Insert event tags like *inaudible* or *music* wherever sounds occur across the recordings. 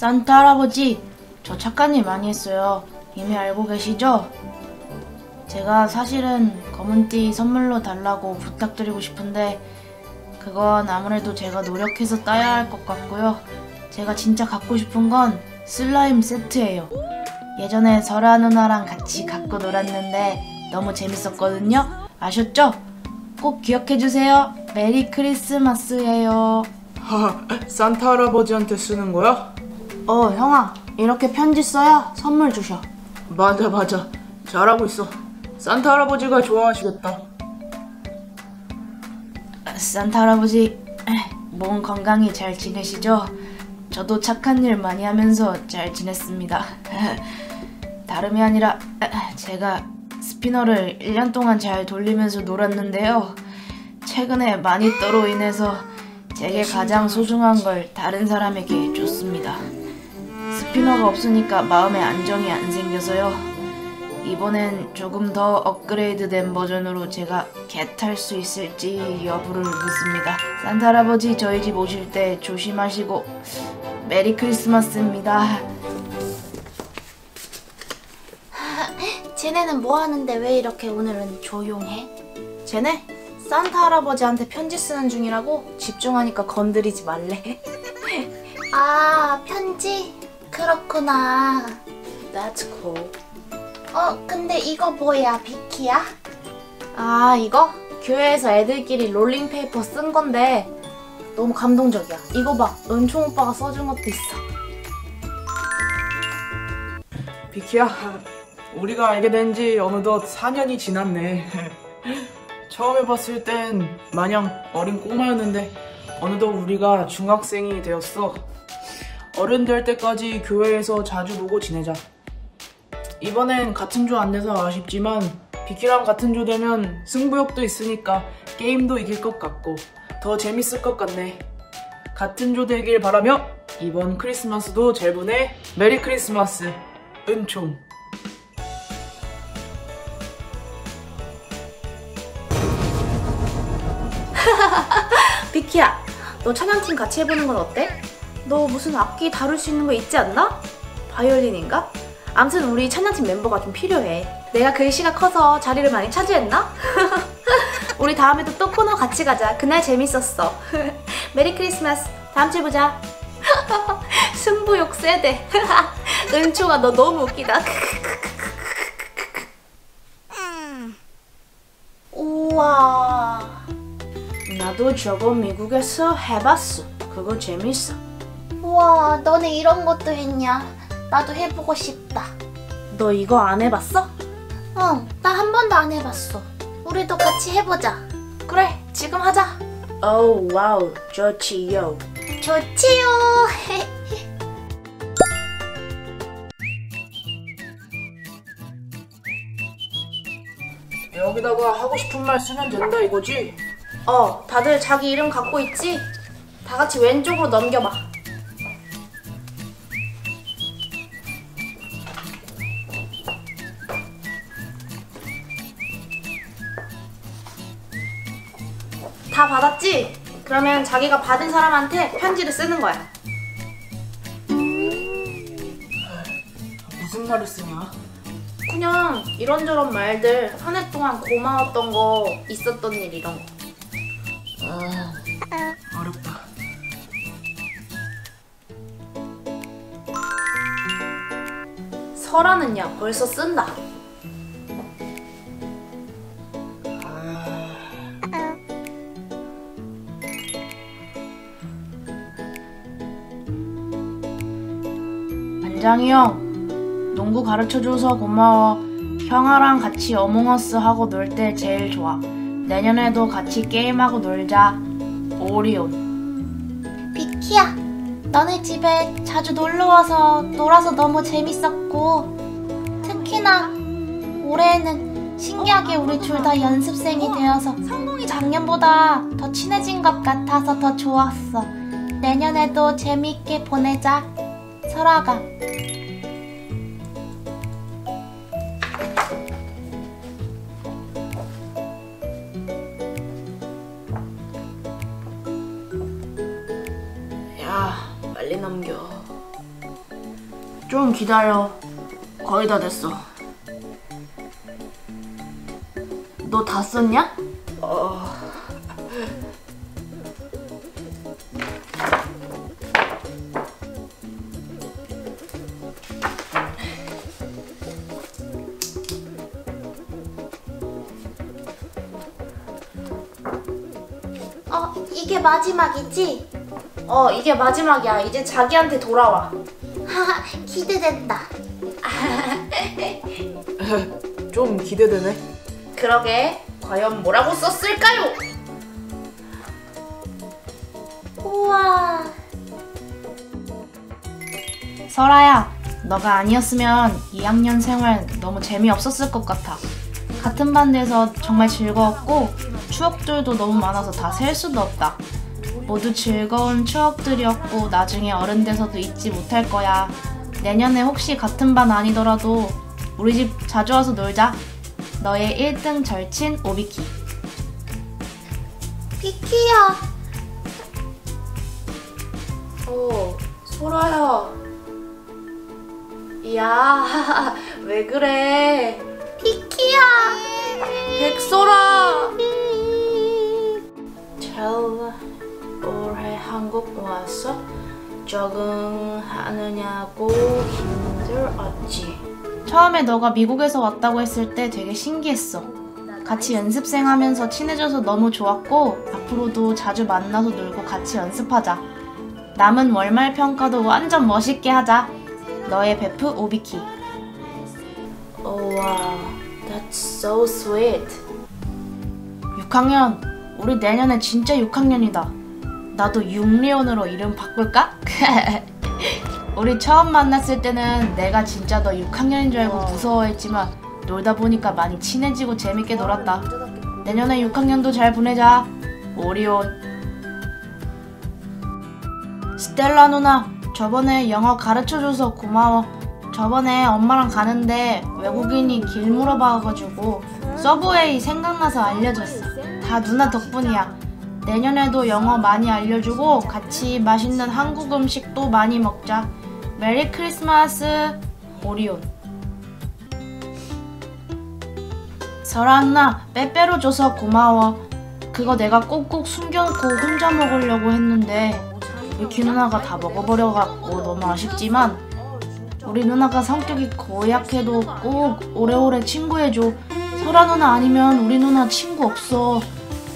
산타 할아버지, 저 착한 일 많이 했어요. 이미 알고 계시죠? 제가 사실은 검은띠 선물로 달라고 부탁드리고 싶은데 그건 아무래도 제가 노력해서 따야 할 것 같고요. 제가 진짜 갖고 싶은 건 슬라임 세트예요. 예전에 설아 누나랑 같이 갖고 놀았는데 너무 재밌었거든요. 아셨죠? 꼭 기억해주세요. 메리 크리스마스예요. 하, *laughs* 산타 할아버지한테 쓰는 거야? 어, 형아. 이렇게 편지 써야 선물 주셔. 맞아 맞아 잘하고 있어 산타 할아버지가 좋아하시겠다 산타 할아버지, 몸 건강히 잘 지내시죠? 저도 착한 일 많이 하면서 잘 지냈습니다. *laughs* 다름이 아니라 제가 스피너를 1년 동안 잘 돌리면서 놀았는데요. 최근에 마니또로 인해서 제게 가장 소중한 걸 다른 사람에게 줬습니다. 스피너가 없으니까 마음에 안정이 안 생겨서요. 이번엔 조금 더 업그레이드된 버전으로 제가 개탈 수 있을지 여부를 묻습니다. 산타 할아버지 저희 집 오실 때 조심하시고 메리 크리스마스입니다. 쟤네는 뭐 하는데 왜 이렇게 오늘은 조용해? 쟤네 산타 할아버지한테 편지 쓰는 중이라고 집중하니까 건드리지 말래. *laughs* 아, 편지? 그렇구나. That's cool. 어, 근데 이거 뭐야, 비키야? 아 이거 교회에서 애들끼리 롤링페이퍼 쓴 건데 너무 감동적이야. 이거 봐, 은총 오빠가 써준 것도 있어. 비키야 우리가 알게 된 지 어느덧 4년이 지났네 *laughs* 처음에 봤을 땐 마냥 어린 꼬마였는데 어느덧 우리가 중학생이 되었어 어른 될 때까지 교회에서 자주 보고 지내자. 이번엔 같은 조 안 돼서 아쉽지만 비키랑 같은 조 되면 승부욕도 있으니까 게임도 이길 것 같고 더 재밌을 것 같네. 같은 조 되길 바라며 이번 크리스마스도 잘 보내. Merry Christmas. 은총. *laughs* 비키야, 너 찬양팀 같이 해보는 건 어때? 너 무슨 악기 다룰 수 있는 거 있지 않나? 바이올린인가? 아무튼 우리 찬양팀 멤버가 좀 필요해. 내가 글씨가 커서 자리를 많이 차지했나? *laughs* 우리 다음에도 또 코너 같이 가자. 그날 재밌었어. *laughs* Merry Christmas. 다음 주에 보자. *laughs* 승부욕 세대. 은초가 너 너무 웃기다. 우와. 나도 저거 미국에서 해봤어. 그거 재밌어. 우와, 너네 이런 것도 했냐? 나도 해보고 싶다. 너 이거 안 해봤어? 응, 나 한 번도 안 해봤어. 우리도 같이 해보자. 그래, 지금 하자. 오, 와우, 좋지요. 좋지요. *laughs* 여기다가 하고 싶은 말 쓰면 된다 이거지? 어, 다들 자기 이름 갖고 있지? 다 같이 왼쪽으로 넘겨봐. 받았지? 그러면 자기가 받은 사람한테 편지를 쓰는 거야. 무슨 말을 쓰냐? 그냥 이런저런 말들 한 해 동안 고마웠던 거 있었던 일 이런 거. 아, 어렵다. 설아는야 벌써 쓴다. 반장이 형, 농구 가르쳐줘서 고마워. 형아랑 같이 어몽어스 하고 놀 때 제일 좋아. 내년에도 같이 게임하고 놀자. 오리온. 비키야, 너네 집에 자주 놀러 와서 놀아서 너무 재밌었고, 특히나 올해는 신기하게 우리 둘 다 연습생이 되어서 작년보다 더 친해진 것 같아서 더 좋았어. 내년에도 재밌게 보내자. 설아가. 야, 빨리 넘겨. 좀 기다려. 거의 다 됐어. 너 다 썼냐? 어... 어, 이게 마지막이지? 어, 이게 마지막이야. 이제 자기한테 돌아와. 하하, 기대된다. *laughs* 좀 기대되네. 그러게. 과연 뭐라고 썼을까요? 우와. 설아야, 너가 아니었으면 2학년 생활 너무 재미없었을 것 같아. 같은 반 돼서 정말 즐거웠고 추억들도 너무 많아서 다 셀 수도 없다. 모두 즐거운 추억들이었고 나중에 어른 돼서도 잊지 못할 거야. 내년에 혹시 같은 반 아니더라도 우리 집 자주 와서 놀자. 너의 1등 절친 오비키. 비키야. 어, 소라야. 야, *laughs* 왜 그래? 비키야. 백소라. 잘 올해 한국 와서 적응하느냐고 힘들었지. 처음에 너가 미국에서 왔다고 했을 때 되게 신기했어. 같이 연습생 하면서 친해져서 너무 좋았고 앞으로도 자주 만나서 놀고 같이 연습하자. 남은 월말 평가도 완전 멋있게 하자. 너의 베프 오비키. Oh wow, that's so sweet. 6학년, 우리 내년에 진짜 6학년이다. 나도 육리온으로 이름 바꿀까? *laughs* 우리 처음 만났을 때는 내가 진짜 너 6학년인 줄 알고 무서워했지만 놀다 보니까 많이 친해지고 재밌게 놀았다. 내년에 6학년도 잘 보내자. 오리온. 스텔라 누나, 저번에 영어 가르쳐줘서 고마워. 저번에 엄마랑 가는데 외국인이 길 물어봐가지고 서브웨이 생각나서 알려줬어. 다 누나 덕분이야. 내년에도 영어 많이 알려주고 같이 맛있는 한국 음식도 많이 먹자. Merry Christmas 오리온. 설아 누나 빼빼로 줘서 고마워. 그거 내가 꼭꼭 숨겨놓고 혼자 먹으려고 했는데 위키 누나가 다 먹어버려갖고 너무 아쉽지만 우리 누나가 성격이 고약해도 꼭 오래오래 친구해줘. 설아 누나 아니면 우리 누나 친구 없어.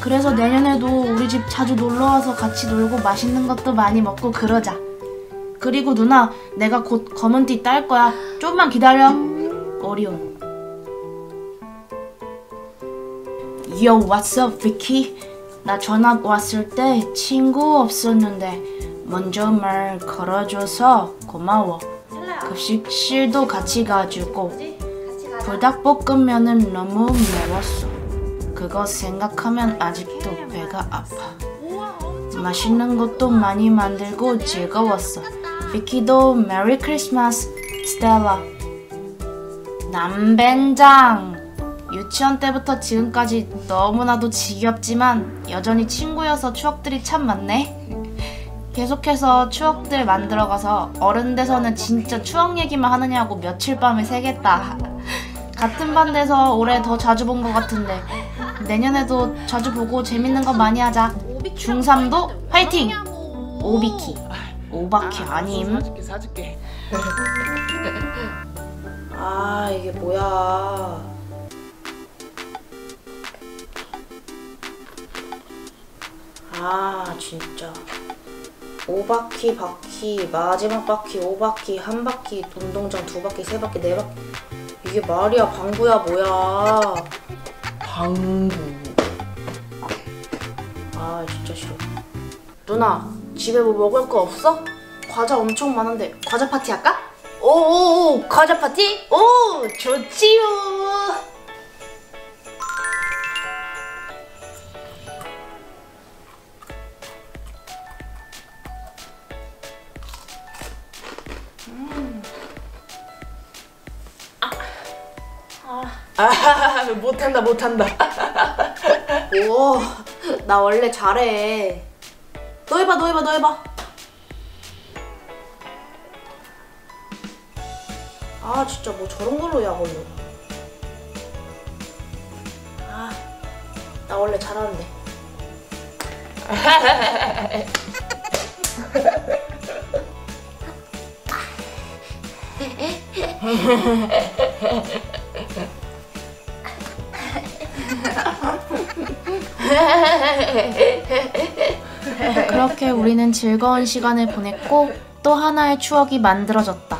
그래서 내년에도 우리 집 자주 놀러와서 같이 놀고 맛있는 것도 많이 먹고 그러자. 그리고 누나, 내가 곧 검은 띠 딸 거야. 좀만 기다려. 오리온. Yo, what's up, Vicky? 나 전화 왔을 때 친구 없었는데 먼저 말 걸어줘서 고마워. 급식실도 같이 가지고 불닭볶음면은 너무 매웠어. 그거 생각하면 아직도 배가 아파. 맛있는 것도 많이 만들고 즐거웠어. 비키도 메리 크리스마스, 스텔라. 남벤장. 유치원 때부터 지금까지 너무나도 지겹지만 여전히 친구여서 추억들이 참 많네. 계속해서 추억들 만들어가서 어른 돼서는 진짜 추억 얘기만 하느냐고 며칠 밤을 새겠다. 같은 반 돼서 올해 더 자주 본 것 같은데 내년에도 자주 보고 재밌는 거 많이 하자. 중3도 화이팅! 오비키. 오바키 아님. 사줄게 사줄게. *laughs* 아 이게 뭐야. 아 진짜. 오바퀴 바퀴 마지막 바퀴 오바퀴 한 바퀴 운동장 두 바퀴 세 바퀴 네 바퀴 이게 말이야 방구야 뭐야 방구. 아 진짜 싫어 누나 집에 뭐 먹을 거 없어? 과자 엄청 많은데 과자 파티 할까? 오오오 과자 파티? 오 좋지요 아 못한다 못한다. 오, 나 원래 잘해. 너 해봐, 너 해봐, 너 해봐. 아 진짜 뭐 저런 걸로 약 올려. 아, 나 원래 잘하는데. *laughs* 그렇게 우리는 즐거운 시간을 보냈고 또 하나의 추억이 만들어졌다.